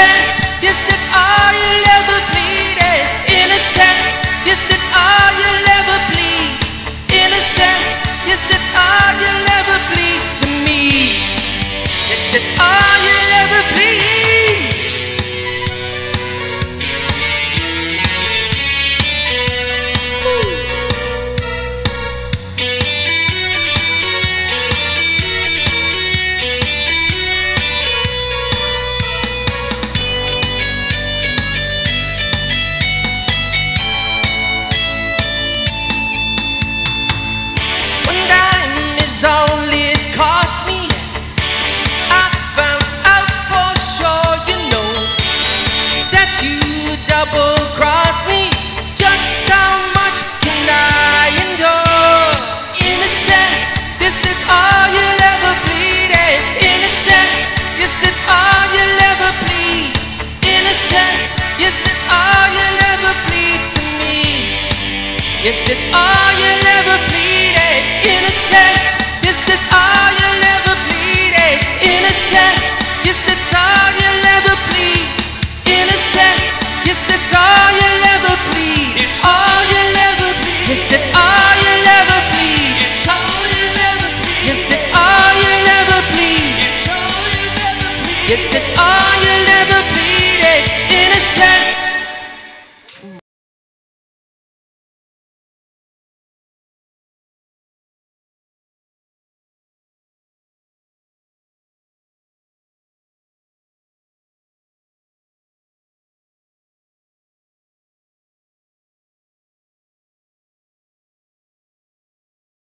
In a sense, yes, that's all you'll ever bleed. eh. In a sense, yes, that's all you'll ever bleed. In a sense, yes, that's all you'll ever bleed to me. Yes, that's all you'll Yes, that's all you'll ever bleed. eh. In a sense, yes, that's all you'll ever bleed. eh. In a sense, yes, that's all you'll ever bleed. In a sense, yes, that's all you'll ever bleed. It's all you'll ever bleed. Yes, that's all you'll ever bleed. It's all you'll ever bleed. Yes, that's all you'll ever bleed. It's all you'll ever bleed. Yes, that's